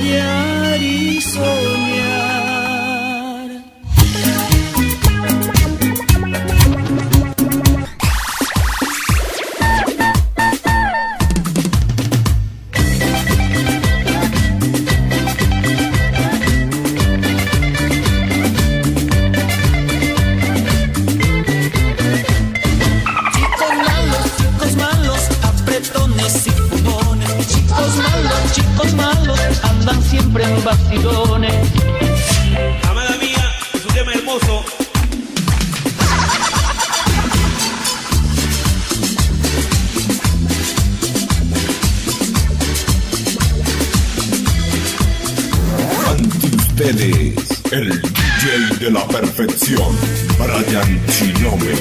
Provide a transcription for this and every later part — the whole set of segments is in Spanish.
Yeah. el DJ de la perfección, Brian Chinome.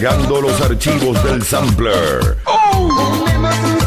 cargando los archivos del sampler. Oh.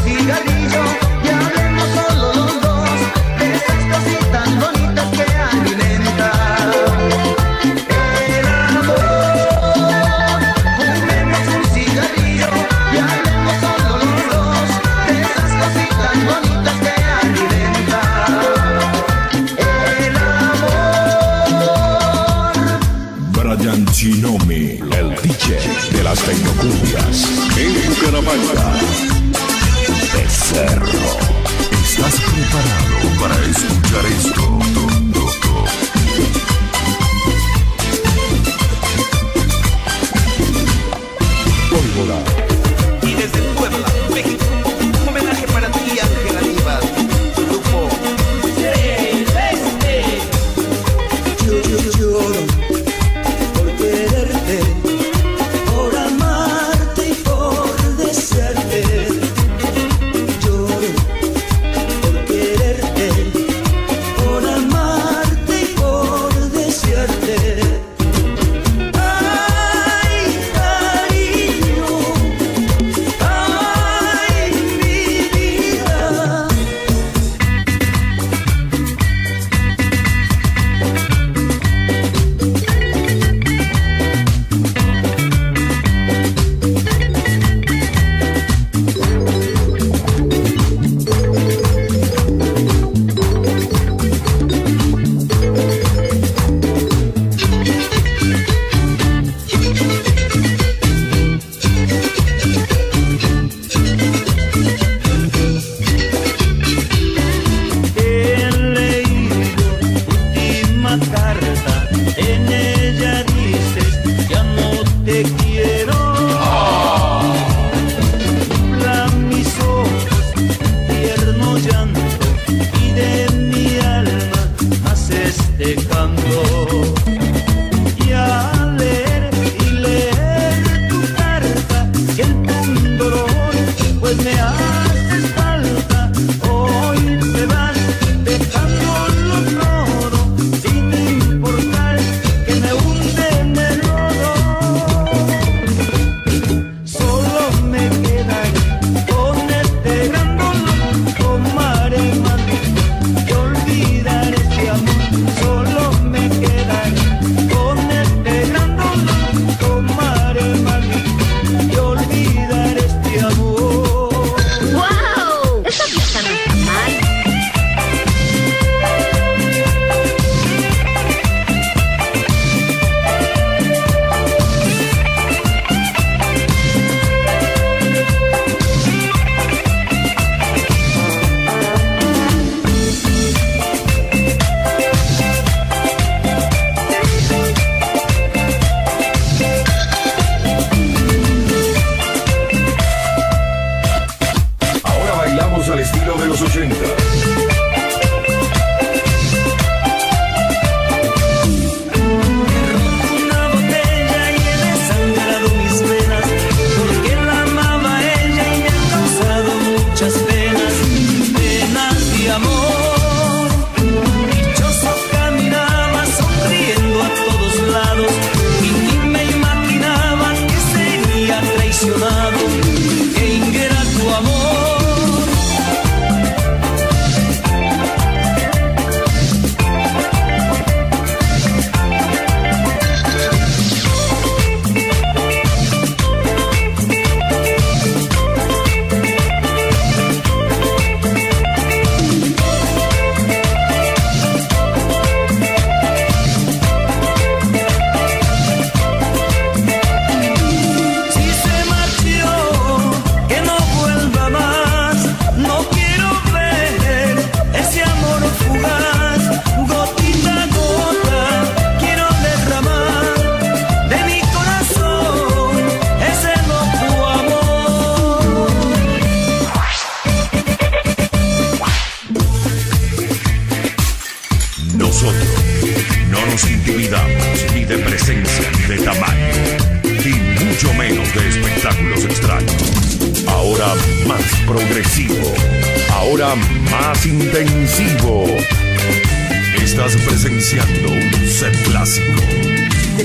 apasionado.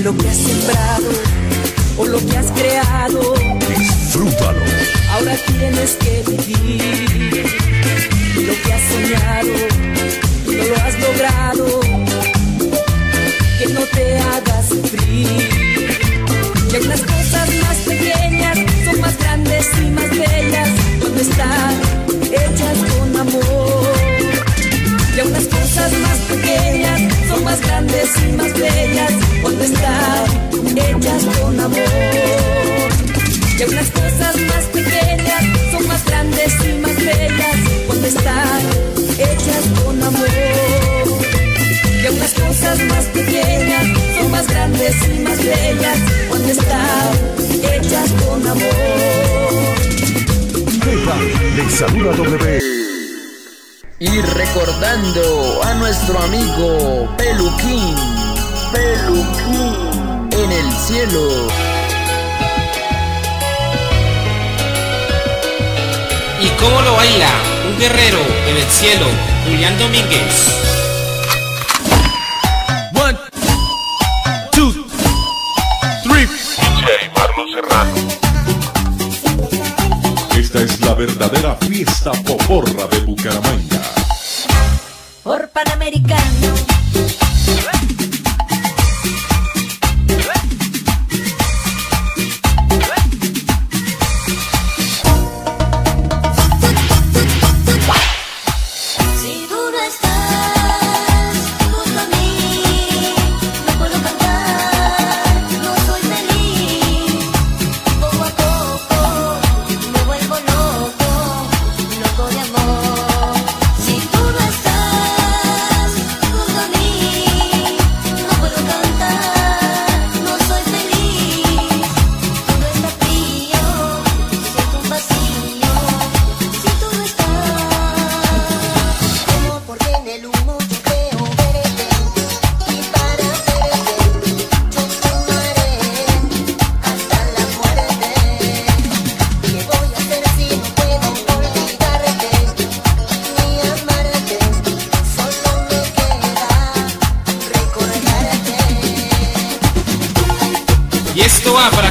lo que has sembrado o lo que has creado. Disfrútalo. Ahora tienes que vivir lo que has soñado y no lo has logrado. Que no te hagas sufrir. Que las cosas más pequeñas son más grandes y más bellas. ¿Dónde estás? más bellas cuando están hechas con amor. Saluda W. Y recordando a nuestro amigo Peluquín, Peluquín en el cielo. ¿Y cómo lo baila? Un guerrero en el cielo, Julián Domínguez. Esta es la verdadera fiesta poporra de Bucaramanga. Por Panamericano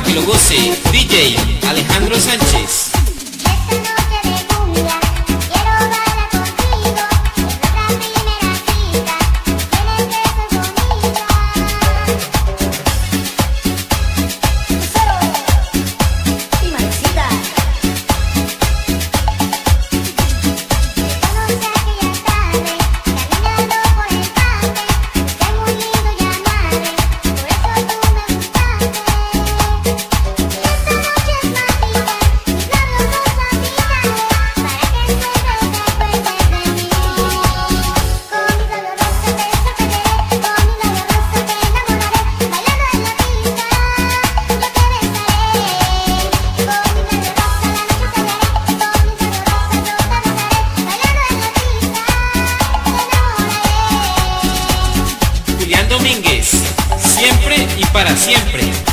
que lo goce DJ Alejandro Sánchez. Siempre.